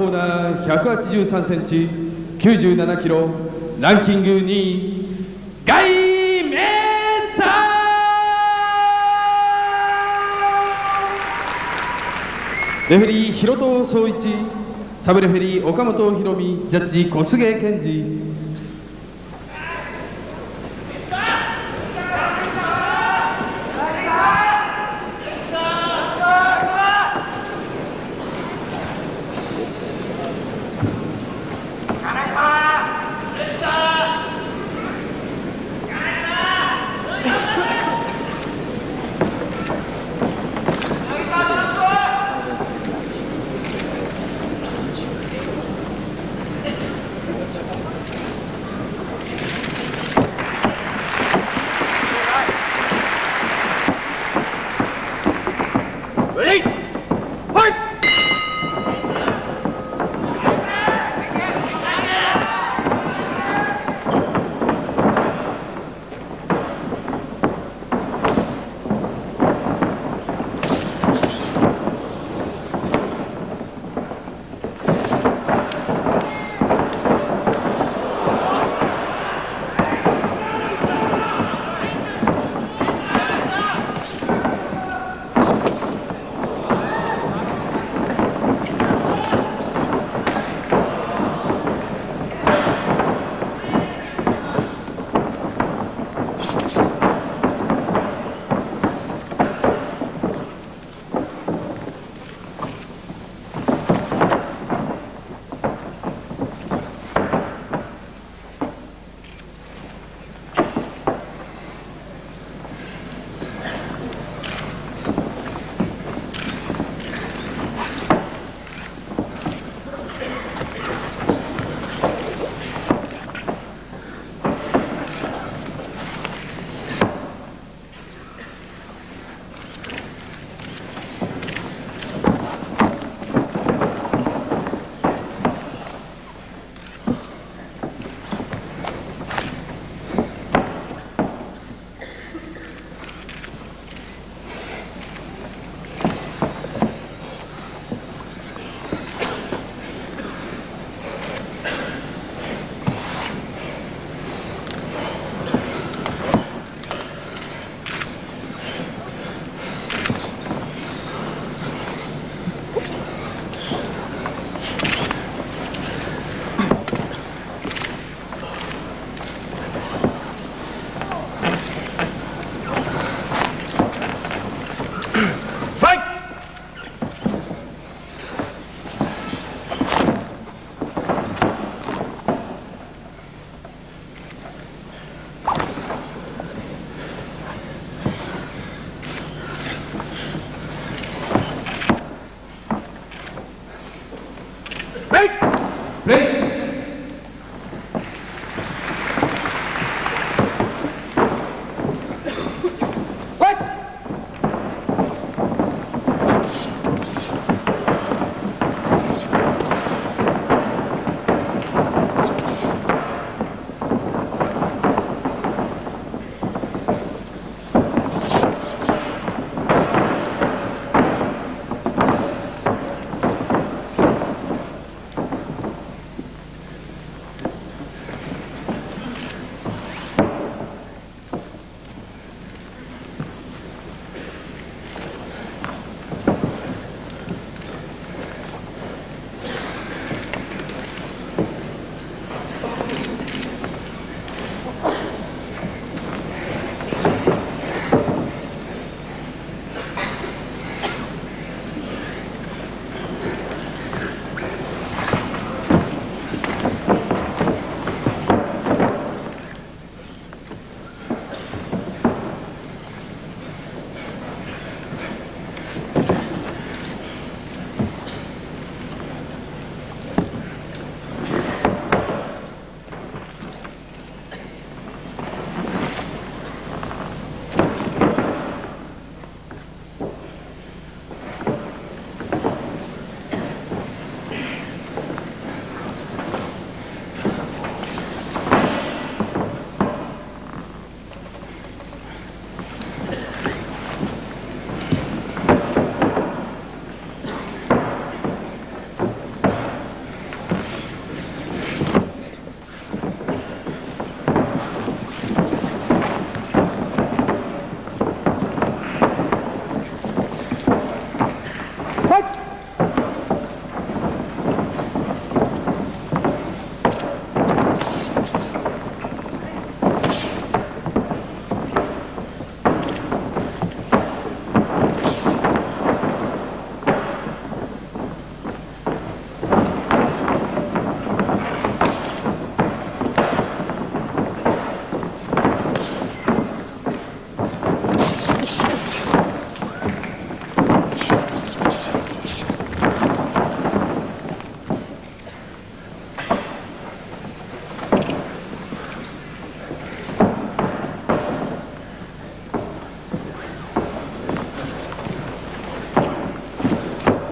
コーナー183センチ97キロランキング2位ガイメータ。ーレフェリー広藤総一サブレフェリー岡本博美ジャッジ小菅健二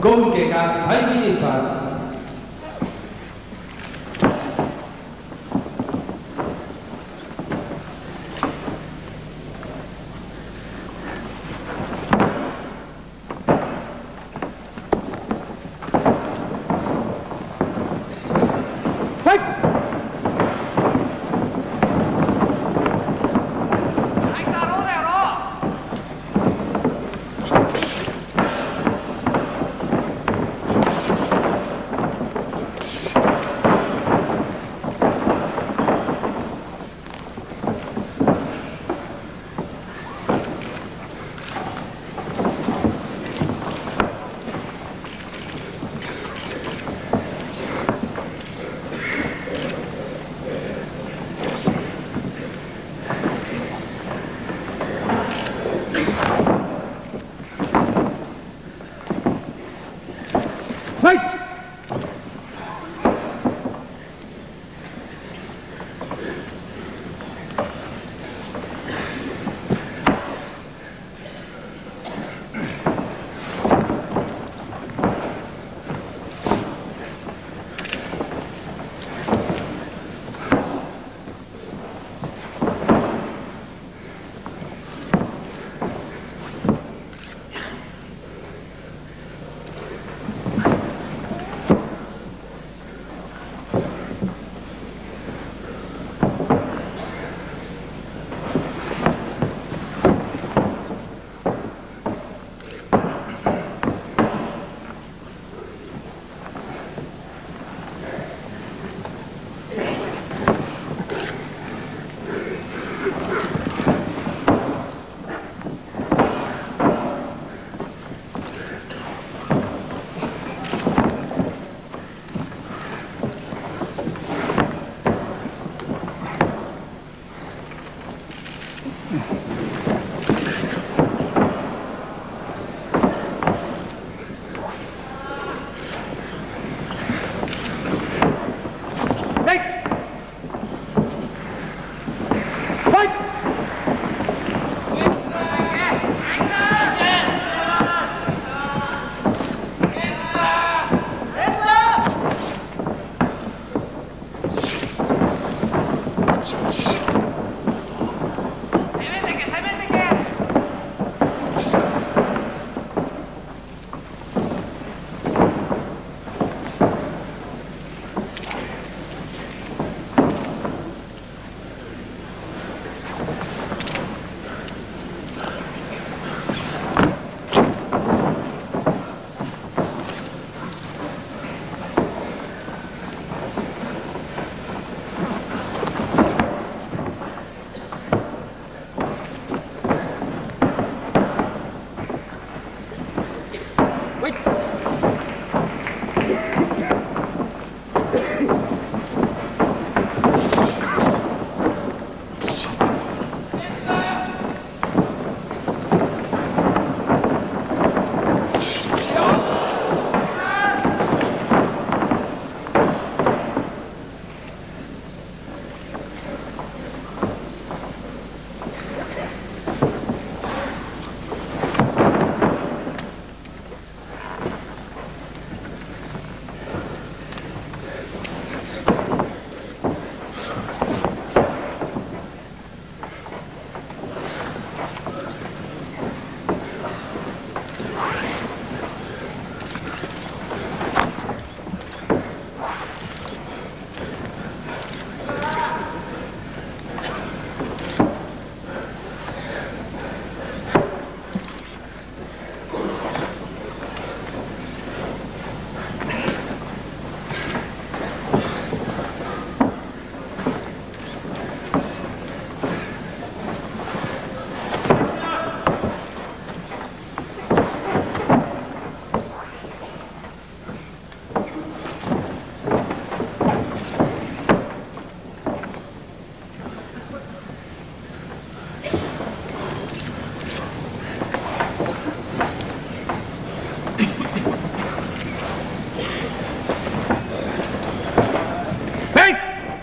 Go Gekar, five.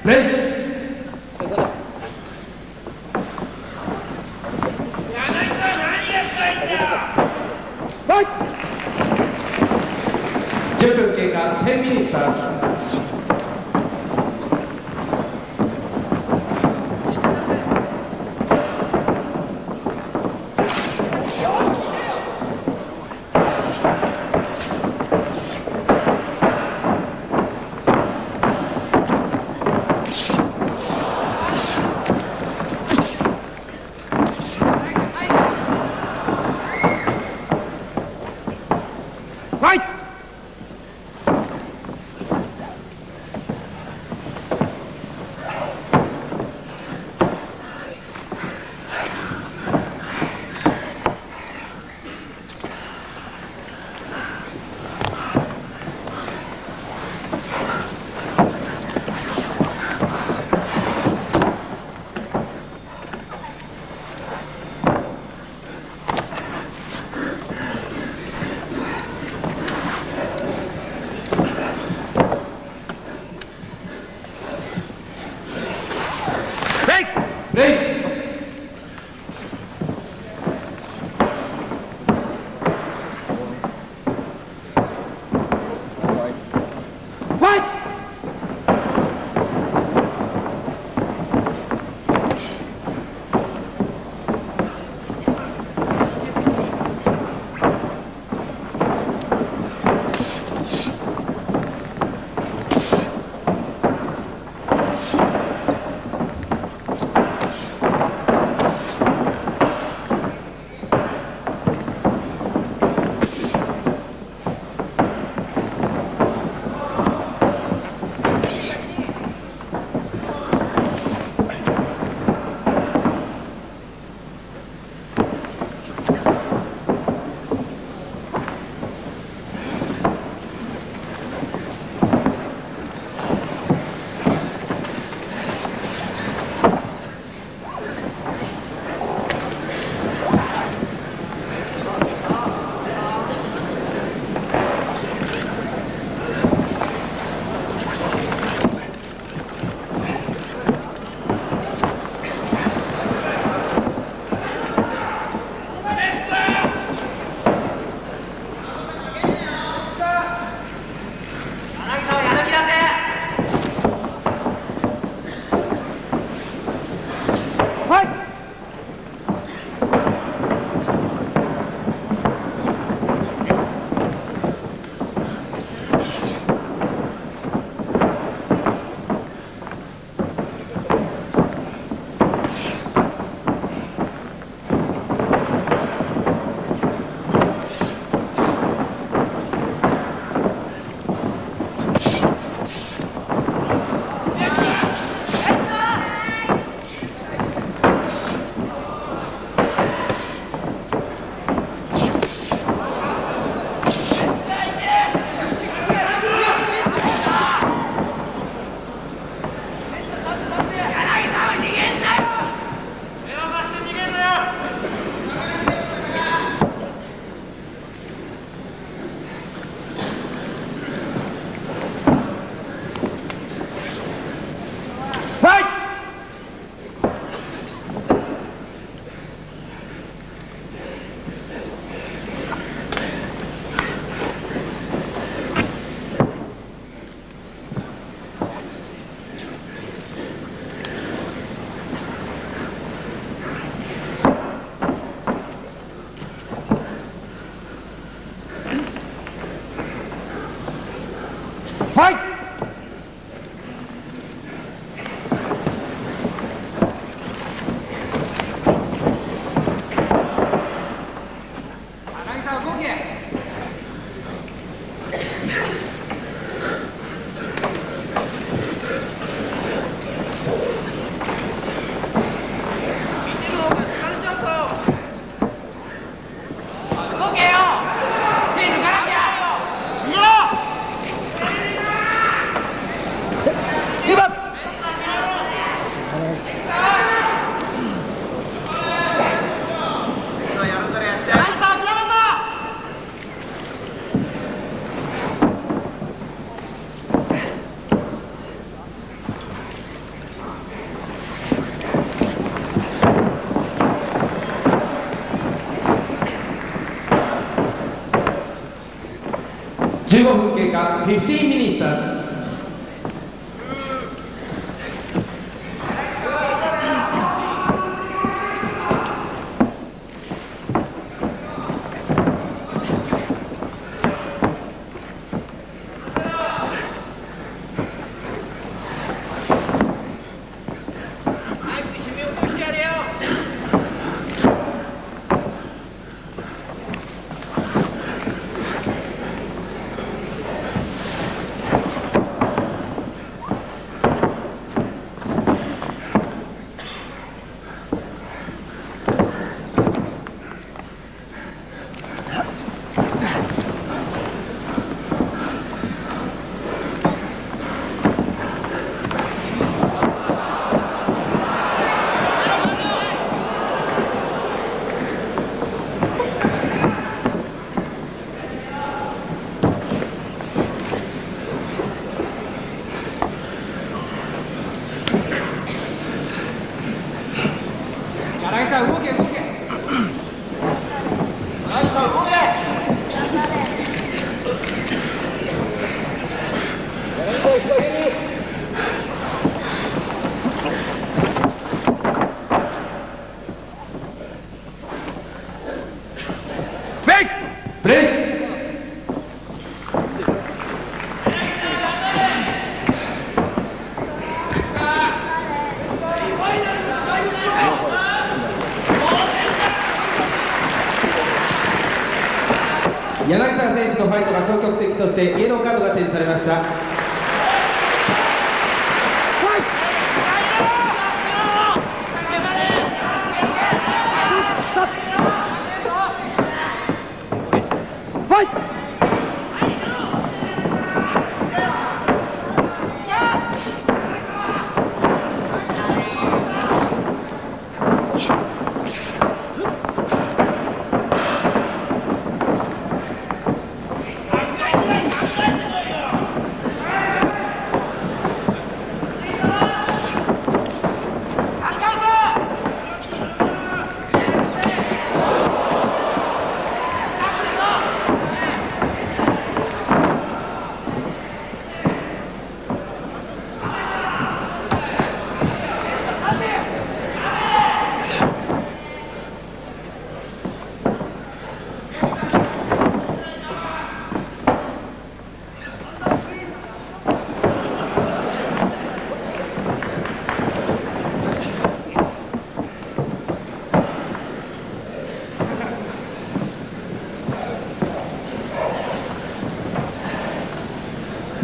Ready? Fight! フ15 minutes uh,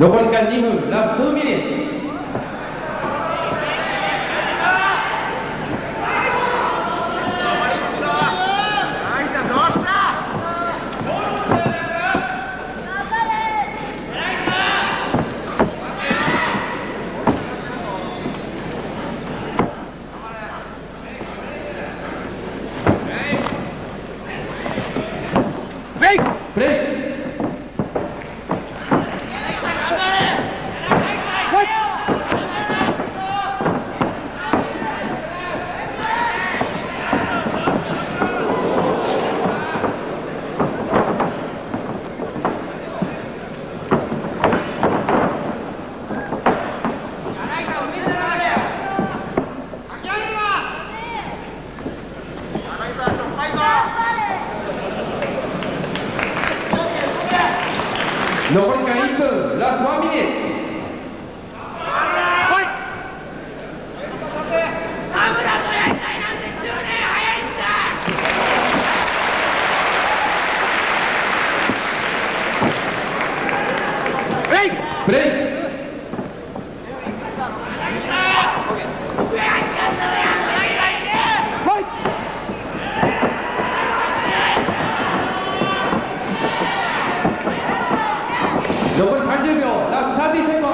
残り時間2分ラスト2ミニッツプレイ残り時間1分ラスト1ミニッツプレイ残り30秒ラスト30セコン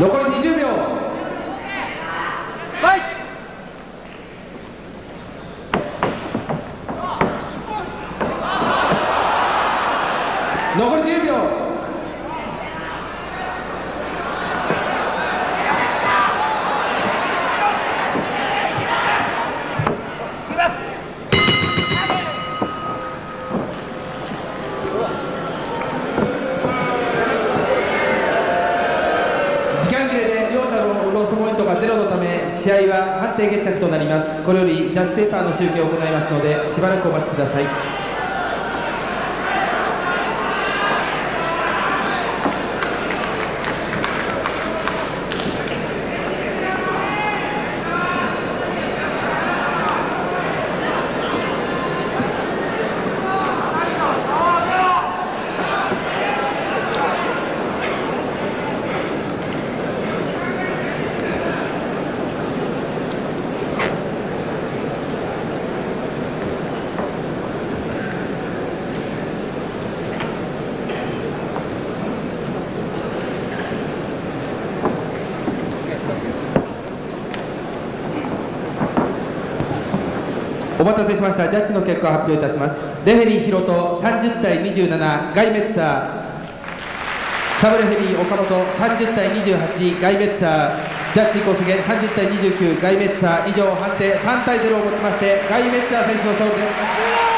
残り20秒残り10秒時間切れで両者のロストポイントがゼロのため試合は判定決着となりますこれスーパーの集計を行いますのでしばらくお待ちください。お待たせしました。ジャッジの結果を発表いたします。レフェリーヒロト30対27ガイメッター。サブレフェリー岡本30対28ガイメッター。ジャッジ小菅30対29ガイメッツァー。以上判定3対0をもちましてガイメッツァー選手の勝利です。